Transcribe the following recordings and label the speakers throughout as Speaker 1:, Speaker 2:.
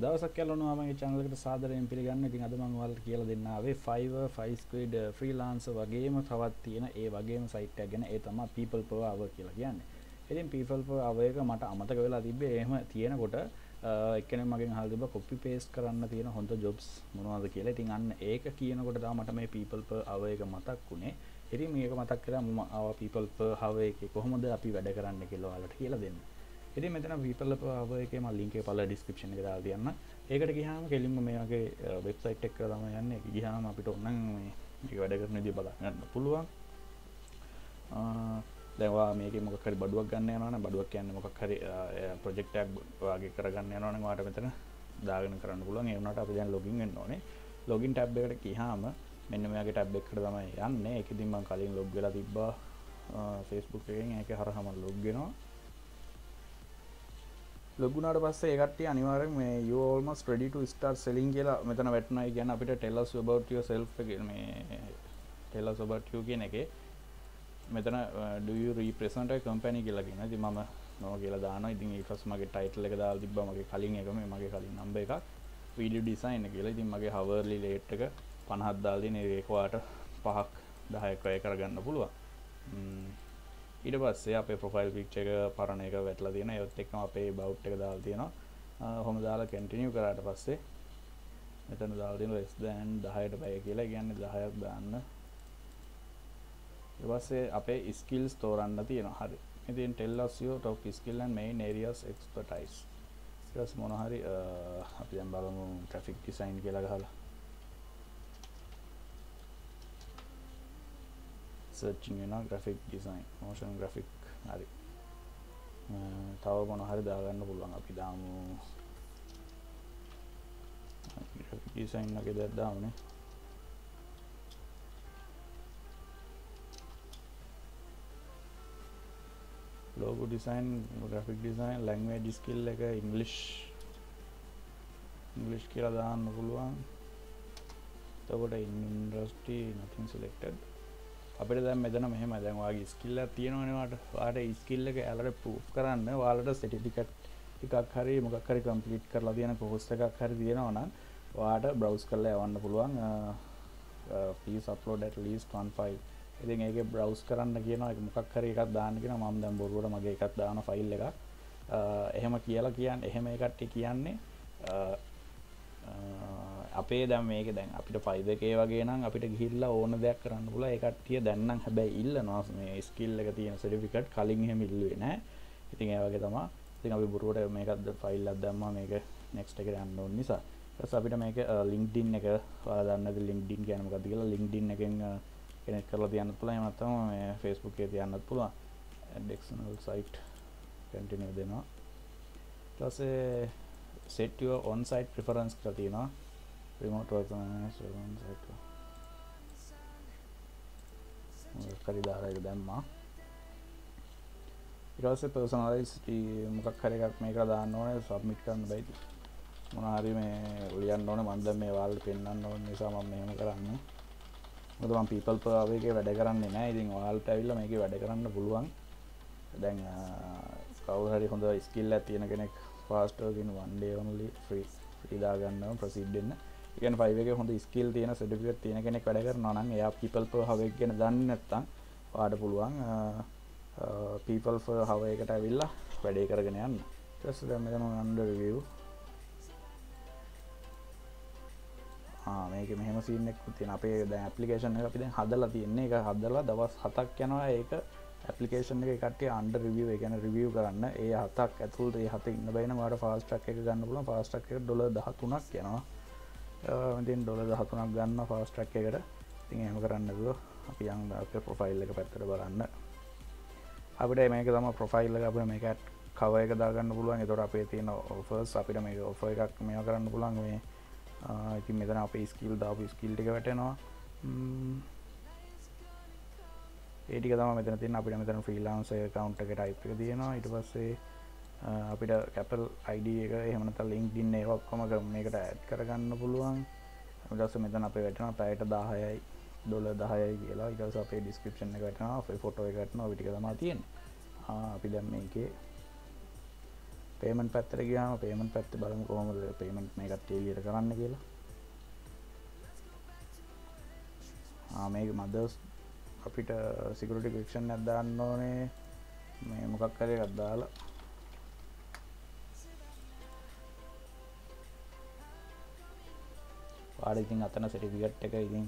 Speaker 1: දවසක් කලනවාමගේ චනලකට සාදරයෙන් පිළිගන්න ඉතින් අද මං වලට කියලා දෙන්නාවේ ෆයිව ෆයිස්කඩ ෆ්‍රීලාන්ස වගේම තවත් තියෙන ඒ වගේම සයිට් ගැන. ඒ තම පීපල් පවාව කියලා කියන්න. ඉතින් පීපල් අවයක මට අමතක වෙලා තිබේ එහෙම තියෙනකොට එකන මගේ හල්තිබ කොපි පේස් කරන්න තියෙන හොඳ ජොබ්ස් මොනවාද කියලා. ඉතින් අන්න ඒක කියනකොට මට මේ පීපල්ප අවයක මතක් වුණේ ඉතින් මේක මතක් කර ම ආව පීපල්ප හව එක කොහොමද අපි වැඩ කරන්න? කෙලවාලට කියලා දෙන්න. ඉති මෙතන විපල පාවයකම ලින්ක පල ඩිස්ක්‍රපෂණ දා තියන්න. ඒකට ගහම කෙලින්ම මේගේ වෙබ්සයිට් එක් තම යන්න. ගහම අපිට ඔන්න වැඩ කරන දී බලාගන්න පුළුවන්. දැවා මේක මොකරි බඩුවක් ගන්න යන බඩුවක් කියන්න මොක් හරි ප්‍රජෙක්ටක් වගේ කරගන්න යනන වාට මෙතන දාගෙන කරන්න පුළුවන්. ඒනට අප දැන් ලොගින් ඕනේ. ලොගින් ටැබ් එකට කිහාම මෙන්න මේගේ ටැබ් එකට තමයි යන්න. එකතිම කලින් ලොබ් වෙලා තිබ්බා. ෆෙස්බුක් එකෙන් ඒක හරහම ලොග්ගෙනවා ලොගුණට පස්සේ ඒකට අනිවාරෙන් මේ යෝල්ම ටඩිට ස්ටර් සෙලින් කියලා මෙතන වැටනයි ගැන අපිට ටෙල්ලස් බවටිය සෙල් මේ ටෙල්ල සොබටය කියන uh, එක. මෙතන ඩිය රීප්‍රසන්ට කම්පැනි කියලාගෙන ති මම නො කියලා දාන ඉතින් ඒකස් මගේ ටයිටල් එක දා තිබ මගේ කලින් එකම මගේ කලින් නම්බ එකක්. වීඩිය ඩිසයින් කියලා. ඉතින් මගේ හවර්ලි ලේට් එක පණහත්දාල්දින ඒකවාට පහක් දහයකය කරගන්න පුළුවන්. ඊට පස්සේ අපේ ප්‍රොෆයිල් පික්ච එක පරණ එක වැටලා තියෙන. යොත් එක්ම අපේ බෞට් එක දාල් තියෙනවා. හොම දාලා කැන්ටිනිය කරාට පස්සේ මෙතන දාල් තියෙන ලෙස් දෑන් දහයට බය කියලා. කියන්න දහයක් දාන්න. පස්සේ අපේ ස්කිල්ස් තෝරන්න තියෙනවා. හරි. ඉතින් ටෙල්ලස්යෝ ටොප් ස්කිල්ලන් මෙයින් ඒරියස් එක්ස්පර්ටයිස් ස්කස් මොනහරි අපි දැන් බලමු ට්‍රෆික් ඩිසයින් කියලා ගහලා. සර්චිං වෙන ග්‍රෆික් ඩිසයින් මෝෂන් ග්‍රෆික් හරි. තව මොන හරි දාගන්න පුළුවන් අපි දාමු. ඩිසයින් එක දැද්දාමනේ ලෝගු ඩිසයින් ග්‍රෆික් ඩිසයින් ලැංවේ ඩිස්කිල් එක ඉංගලිෂ් ඉංගලිෂ් කියලා දාන්න පුළුවන්. තකොට ඉන්ඩස්ටි නතින් සිලෙක්ටඩ් අපිට දැන් මෙතන මෙහෙම දැන් වාගේ ස්කිල්ල තියෙනවනවාට වාට ස්කිල්ල එක ඇලට පූ් කරන්න වාලට සෙටිටිකට් එකක් හරි මොකක් හරි කම්පලිට් කරලා තියෙන පොස්ස එකක් හරි තියෙනවනම් වාට බ්‍රවස් කරලා යවන්න පුළුවන්. පිස් අප්ලෝඩ ලිස් 15 ඉතින් ඒක බ්‍රවස් කරන්න කියන එක මොකක් හරි එකක් දාන්න කියන මම දැන් බොරුවට මගේ එකක් දාන ෆයිල් එකක්. එහෙම කියලා කියන්න. එහෙම එකට කියන්නේ අපේ දැම් මේක දැන් අපිට පයිදකේ වගේ නම් අපිට ගිහිල්ලා ඕන දෙයක් කරන්න පුල එකටිය දැන්නම් හැබැයි ඉල්ල නොස් මේ ස්කිල්ල එක තියෙන සටිෆිකට් කලින් හෙම ඉල්ලුවේ නෑ. ඉතින් ඒවගේ තමා ඉතින් අපි බුරුවට මේකත් ෆයිල් අදම්ම මේක නෙක්ස්ට එක යන්න ඕන නිසා. ස් අපිට මේක ලිින්ක්ඩින් එක දන්න ලිින්ක්ඩින් ගැනමකද කියලා ලිින්ක්ඩින් එකෙන් කෙනෙක් කරලා තියන්න පුළ මත්තම මේ ෆෙස්බුක් තියන්නත් පුළුවන්. ඩෙක්නල් සයිට් කැටිනිය දෙනවා. ටසේ සෙට්ෝ ඔන් සයිට් ප්‍රිෆරන්ස් කරතිනවා remote work කරි දාරක දැම්මා. ඉරස පර්සනලයිස් මොකක් හර එකක් මේක දාන්න ඕන සබ්මිට් කරන්න බයිති මොනහරි මේ ලියන්න ඕන මන්ද මේ වාල් පෙන්න්න ඕන නිසා මම මෙහම කරන්න. මුදම පිපල් පාවගේ වැඩ කරන්නේ නෑ. ඉතින් වාල්ට ඇවිල්ල මේක වැඩ කරන්න පුළුවන්. දැන් කවුහරි හොඳ ස්කිල් ඇතියෙන කෙනෙක් පාස්ටෝගෙන වන්ඩේ ඔන්ලි ්‍රී ්‍රීදාගන්න ප්‍රසිද්ධන්න එකන පයිවක හොඳ ස්කිල් තියෙන සටිකට තියෙන කෙනෙක් වැඩ කරන නම් එයා පිපල්ප හවක් ගෙන දන්න නැත්තම් පාඩ පුළුවන් පීපල් හව එකට ඇවිල්ලා වැඩේ කරගෙන යන්න. ටස් දැමගන අන්ඩ රිවියව් මේක මෙහම සිනෙක් තින අපේ ද පපලිකේෂන අපි හදලා තියන්නේ. එක හදලා දවස් හතක් යනවා. ඒක ඇපලිකේෂන් එක කට අන්ඩ රිවිය ගැන රිවිය් කරන්න. ඒ හතක් ඇතුල් ඒ හත ඉන්න බයින වට ෆාස්ටක් එක ගන්න පුල ෆාස්ටක් ඩොල දහතුනක් යනවා. ඉතින් ඩොල දහතුනක් ගන්න ෆස්ටක් එකට. තින් එම කරන්නදුව අපි යන් අප ප්‍රොෆයිල් එක පැත්තර බලන්න. අපිට මේක තම ප්‍රොෆයිල් අප මේකත් කව එක දාගන්න පුළුවන්. එතොට අපේ තියෙන ඔෆර්ස් අපිට මේ ඔෆ එකක් මෙය කරන්න පුළන් මේ ඉතින් මෙතන අප ස්කිල් දාප ස්කිල්ටික වැටෙනවා. ඒටික තම මෙතන තින් අපිට මෙතන ෆ්‍රීලාන්සේ කවන්ට එක ටයිප් එක තියෙනවා. ඉට පස්සේ අපිට කැපල් අයිඩ එක එහමනත ලින්ක් දින්න ඔක්කොම මේකට ඇඩ් කරගන්න පුළුවන්. දස මෙතන අප වැටන පැයට දාහයයි ඩොල දහයයි කියලා. ඉටස අපේ ඩිස්ක්‍රපෂන් එක වැටන අපේ ෆොටෝ එකටන විටි තම තියෙන් අපි දැම් මේකේ පේමන් පැත්තර ගයාම පේමන් පැත්ත බලම කොහොමද පේමන්ට් මේ කට්ටේලියට කරන්න කියලා. මේක මදස් අපිට සිකරටි ක්ෂන් ඇදදාන්න ඕනේ. මේ මොකක් කරය ගත්දාලා පාඩඉතින් අතන සටිෆිකට් එක ඉතින්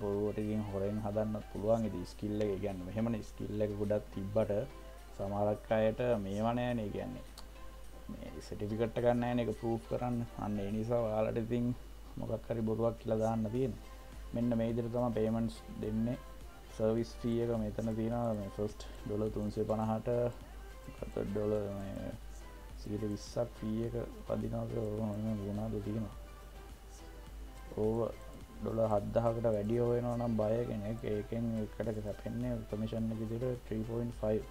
Speaker 1: බොරුවටකින් හොරෙන් හදන්න පුළුවන්. ඉති ස්කිල්ල එක ගැන්න මෙහෙමන ස්කිල්ල එක ගොඩත් තිබ්බට සමරක් අයට මේවනෑනේ කියන්නේ මේ සටිෆිකට්ට ගන්න එක පරූ් කරන්න. අන්න එනිසා වාලට ඉතින් මොකක්කරි බොරුවක් කියලා දාන්න තියෙන මෙන්න මේ ඉදිරි තම පේමන්ස් දෙන්නේ. සර්විස් ්‍රිය එක මෙතන තියෙන ෆස්ට් ඩොල තුන්සේ පණහට ඩොල සිට විස්සක් ්‍රිය එක පදිනක ගුණාද තියෙනවා. ඕව ඩොල හද්දහකට වැඩිය හොයනවා නම් බය කෙනෙක්. ඒකෙන් එකට සැපෙන්නේ කමිෂන් එක දිට 3.5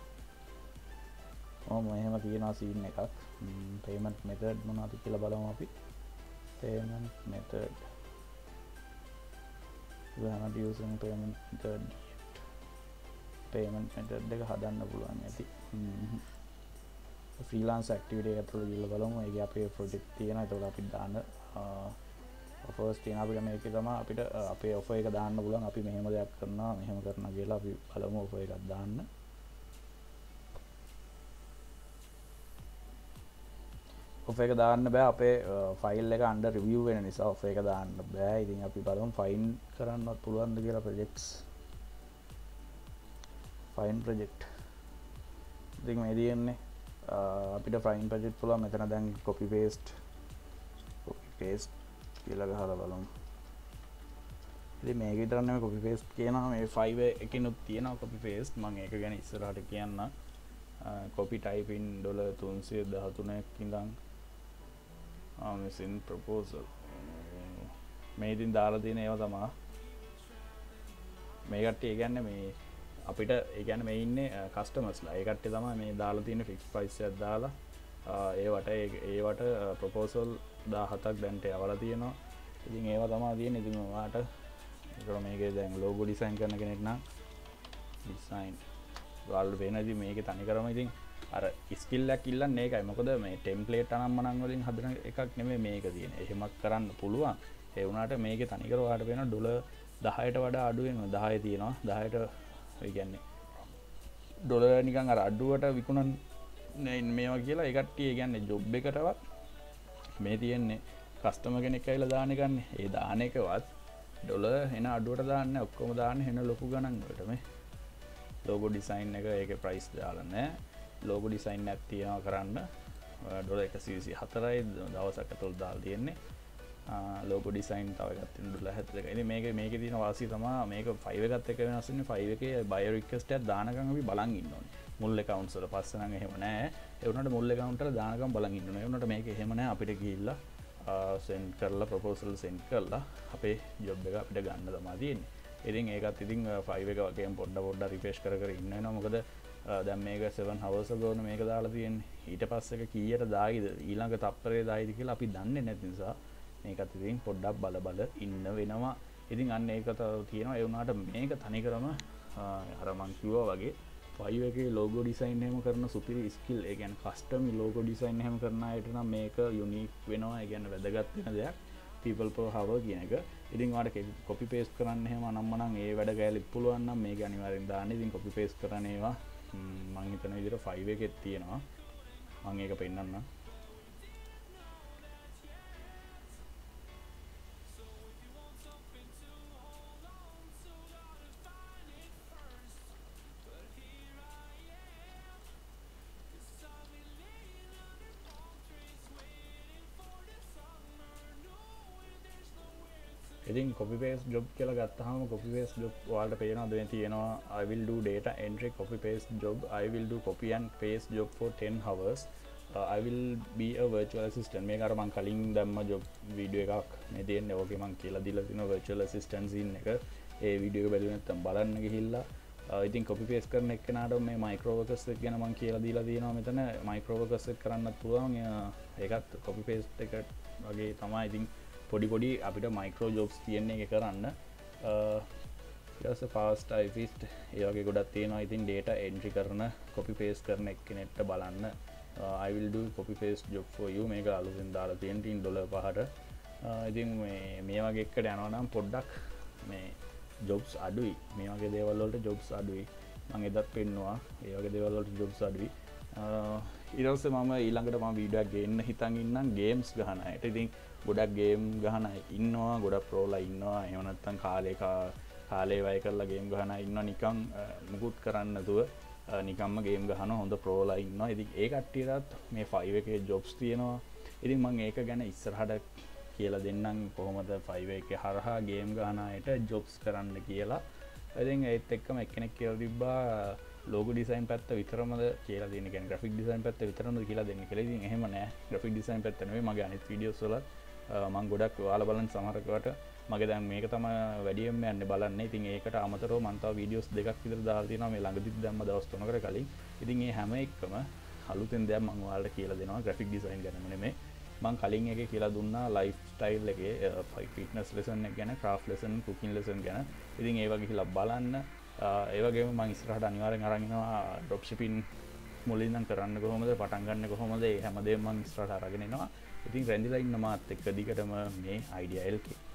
Speaker 1: ඕම එහෙම තියෙනවා සීන් එකක්. පේමට මෙතඩ් මොනාති කියල බලම අපි. පේමන්ට් මෙතඩ් ියසන් පේමන්ට් පේමන්ට් මෙටඩ් එක හදන්න පුළුවන් ඇති. ෆ්‍රීලාන්ස් ක්ටිවිට ඇතුළ ගිල්ල බලමු. ඒ අපේ ප්‍රොජෙක්් තියෙන තොට අපි දාන්න ෆස් තියන අපිට මේක තම අපිට අපේ ඔෆ එක දාන්න පුලන් අපි මෙහෙම දෙයක් කරනවා මෙහෙම කරන කියලා අපි බලමු ඔෆ එකක් දාන්න. ඔෆ එක දාන්න බෑ. අපේ ෆයිල් එක අන්ඩ රිවිය් වෙන නිසා ඔෆ එක දාන්න බෑ. ඉතින් අපි බලම් ෆයින් කරන්නත් පුළුවන්ද කියලා ප්‍රජෙක්ස් ෆයින් ප්‍රජෙක්් ඉතින් මේ තියෙන්නේ අපිට ෆයින් ප්‍රජෙක්් පුළුව මෙතන දැන් කොපි පේස්ට් පේස්ට් කියල ගහල බලමු. ඉති මේක තරන්න කොපි පේස් කියන මේ ෆයිව එකනුත් තියෙන කොපි පේස්ට මං ඒක ගැන ඉස්සරහට කියන්න කොපි ටයිපින් ඩොල තුන්සේ දහතුනයක් ඉඳං මෙසින් ප්‍රපෝසල් මේ ඉතින් දාලා තියෙන ඒව තමා මේකට ඒගැන්න මේ අපිට ඒගැන මේ ඉන්න කස්ටමස්ලා ඒකට තම මේ දාලා තියෙන ෆික්ස් පයිස් දාලා ඒවට ඒවට ප්‍රපෝසල් දාහතක් දැන්ට අවල තියෙනවා. ඉතින් ඒවා තමා තියෙන ඉතිවාට එකට මේක දැන් ලෝගු ඩිසයින් කරන කෙනෙක්නම් ඩිසයින් වල් වෙනදි මේක තනි කරම ඉතින් අර ස්කිල්ලක් ඉල්ලන්න ඒකයි. මොකද මේ ටෙම්පලේට් අනම් මනංවලින් හදන එකක් නෙමේ මේක තියෙන එහෙමක් කරන්න පුළුවන්. එවුණට මේක තනිකරවාට වෙන ඩොල දහයට වඩා අඩුවෙන් දහය තියෙනවා. දහයට ගැන්නේ ඩොල නිකන් අර අඩුවට විකුණන් මේවා කියලා එකට්ටිය ගැන්න ජොබ් එකටවත් මේ තියෙන්නේ කස්ටම කෙනෙක් ඇයිල දානකන්න ඒ දාන එකවත් ඩොල එන අඩුවට දාන්න ඔක්කොම දාන්න හෙන ලොකු ගණන්වටම ලෝගො ඩිසයින් එක ඒක ප්‍රයිස් දාලන්න ලෝගො ඩිසයින් ඇත්තියම කරන්න. ඩොල එක සිසි හතරයි දවසක තුළ දාල් තියෙන්නේ. ලෝක ඩිසයින් තවගත් ඩුල හැතක මේක මේක තින වාසි තම මේක ෆයිවගත් එක වෙනස්සන්න ෆයිව එක බයරික්කස්ට දානකඟවි බලන් ඉන්නන මුල්ල කවන්සල පස්සන හෙමනෑ එවනට මුල්ල කවන්ට දානකම් බලගන්න එවනට මේක හෙමන අපිට ගිල්ලා සෙන් කරලා ප්‍රපෝසල් සෙන්් කරලා අපේ ජොබ් එක අපිට ගන්න තමාතියෙන් ඉතින් ඒකත් ඉතින් ෆයිව එක වගේ පොඩ්ඩ පොඩ්ඩ රිපේශ් කර ඉන්න නොමකද දැම් මේක සෙවන් හවස ගෝන මේක දාලා තියෙන් ඊට පස්සක කීයට දායිද? ඊළඟ තප්පරේ දායිද කියලා අපි දන්න නැතිනිසා මේකත් ඉතින් පොඩ්ඩක් බල බල ඉන්න වෙනවා. ඉතින් අන්න ඒකත තියෙනවා. එවුනාට මේක තනිකරම අරමංකිව්වා වගේ ෆයිව එක ලෝගෝ ඩිසයින් හම කරන සුපිරි ස්කිල් ගැන් කස්ටම ලෝගෝ ඩිසයින් හම කරන අයටනම් මේක යුනික් වෙනවා ගැන වැදගත්වෙන දෙයක්. පිපල් පෝ හව කියන එක. ඉතින් වාට කොපි පේස් කරන්න හෙම නම්මනම් ඒ වැඩ ගෑලි පුළුවන්න මේ අනිවරින් දාන්න. ඉතින් කොපි පේස් කරනේවා මංහිතන විදිර ෆයිව එකෙත් තියෙනවා. මං ඒක පෙන්න්න ඉතින් කොපිපේස් ජොබ් කියල ගත්තහම කොපිපේස් ජොබ් වාල්ට පේන දෙ තියෙනවා අවිල් do data entry copy paste job I will do copy and paste job for 10 hours. Uh, I will be a virtual assistant. මේ කරමං කලින් දම්ම ජොබ් වීඩියෝ එකක් මේ තියෙන්නේ. ඕකේ මං කියලා දීලා තින virtual assistant scene එක. ඒ වීඩියෝ එක බැලුවේ නැත්නම් බලන්න ගිහිල්ලා. Uh, ඉතින් කොපි පේස් කරන එක්කනට මේ මයිකරෝවකස් ගැන මං කියලා දීලා තියෙනවා මෙතන. මයිකරෝවකස් කරන්න පුළුවන්. ඒකත් කොපි පේස් එක වගේ තමා ඉතින් පොඩි පොඩි අපිට මයිකරෝ ජෝබ්ස් තියන්නේ එක කරන්න. ස පාස්ට අයිෆිස්ට ඒවගේ ගොඩත් තියෙනවා. ඉතින් ඩේට එන්ට්‍රි කරන කොපි පේස් කරන එක් නෙට්ට බලන්න අයිවිල්ඩ කොපි පේස් ජොබ් ෝ මේක අලුසෙන් දාලා තියන්ටන් ඩොල පහට. ඉතින් මේ වගේ එක්කට යනවනම් පොඩ්ඩක් මේ ජොබ්ස් අඩුයි. මේ වගේ දේවල්ලට ජොබ්ස් අඩුයි. මං එදත් පෙන්නවා. ඒවගේ දෙවල්ලට ජොබ්ස් අඩුයි. ඉරස මම ඊළඟට ම වීඩක් ගන්න හිතන් ඉන්නම් ගේම්ස් ගහනයට ඉතින් ගොඩක් ගේම් ගහන ඉන්නවා ගොඩක් ප්‍රෝලා ඉන්නවා. එවනත්තන් කාලේකා කාලේ වය කරලා ගේම් ගහන ඉන්න නිකං මුකුත් කරන්නතුව නිකම්ම ගේම් ගහන හොඳ ප්‍රෝලා ඉන්න ඉදි ඒ කට්ටියටත් මේ ෆයිව එක ජොබ්ස් තියෙනවා. ඉතින් මං ඒක ගැන ඉස්සරහට කියලා දෙන්නම්. කොහොමද ෆයිව එක හරහා ගේම් ගානයට ජොබ්ස් කරන්න කියලා. ඇතින් ඒත් එක්කම එක්කෙනෙක් කියල තිබ්බා ලෝක ඩිසයින් පැත් විතරමද කියලා දෙන ග්‍රික් ඩිසයින් පැත් විතරම කියලා දෙන්න කෙල හෙම නෑ. ග්‍රික් ඩිසයින් පැත්නවේ මගේ අනිත් විඩියෝසල මං ගොඩක් වාල බලන් සමරකට මගේ දැන් මේක තම වැඩියම යන්න බලන්න. ඉතින් ඒකට අමතර මන්තාව වීඩියෝස් දෙකක් විතර දාතින මේ ළඟදි දම්ම දවස්තුනකර කලින්. ඉතින් ඒ හැම එක්කම හලුතෙන් දෙයක් මංවාලට කියලා දෙනවා ග්‍රෆික් ඩිසයින් ගැනීමේ මං කලින් එක කියලා දුන්නා ලයිෆ් ටයිල් එක ෆයිෆිටනස් ලෙසන් ගැන ක්‍රාෆ් ලෙසන් කුකින් ලෙසන් ගැන. ඉතින් ඒවගේ හිලා බලන්න. ඒවගේ මං ඉස්රහට අනිවාරෙන් අරගෙනවා ඩොප්ෂිපින් මුලින්නම් කරන්න කොහොමද පටන්ගන්න කොහොමද? හැමදේ මං ස්ට්‍රට අරගෙනවා ඉතින් රැඳිලා ඉන්න මාත් එක්ක දිගටම මේ අයිඩියල්ක